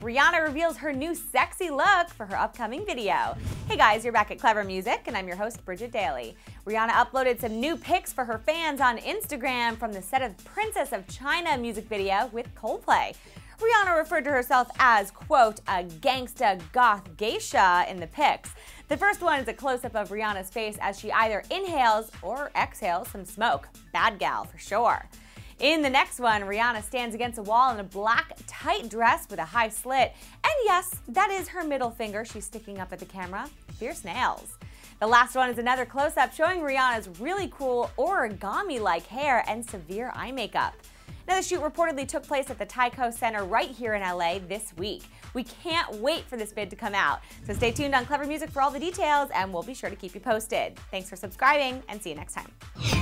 Rihanna reveals her new sexy look for her upcoming video. Hey guys, you're back at Clevver Music, and I'm your host, Bridget Daly. Rihanna uploaded some new pics for her fans on Instagram from the set of Princess of China music video with Coldplay. Rihanna referred to herself as, quote, a gangsta goth geisha in the pics. The first one is a close up of Rihanna's face as she either inhales or exhales some smoke. Bad gal for sure. In the next one, Rihanna stands against a wall in a black, tight dress with a high slit. And yes, that is her middle finger she's sticking up at the camera. Fierce nails. The last one is another close up showing Rihanna's really cool origami like hair and severe eye makeup. Now, the shoot reportedly took place at the Taiko Center right here in LA this week. We can't wait for this vid to come out. So stay tuned on Clevver Music for all the details, and we'll be sure to keep you posted. Thanks for subscribing, and see you next time.